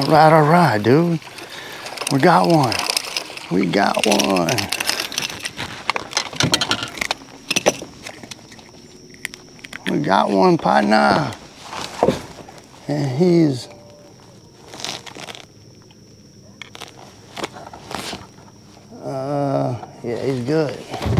All right, all right, dude. We got one. We got one. We got one partner. And he's uh yeah, he's good.